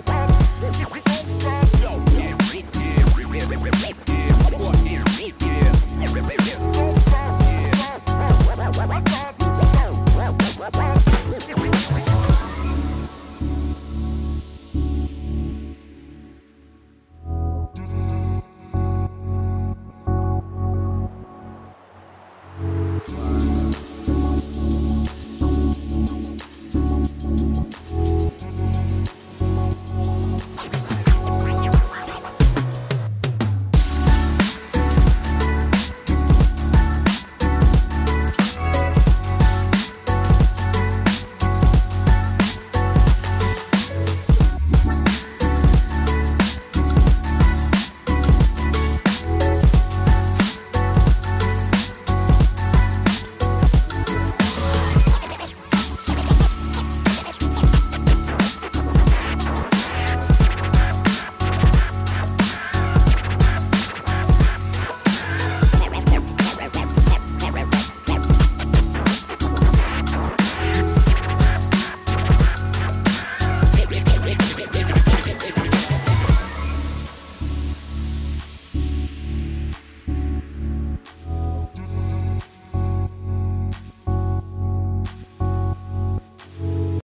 Bye.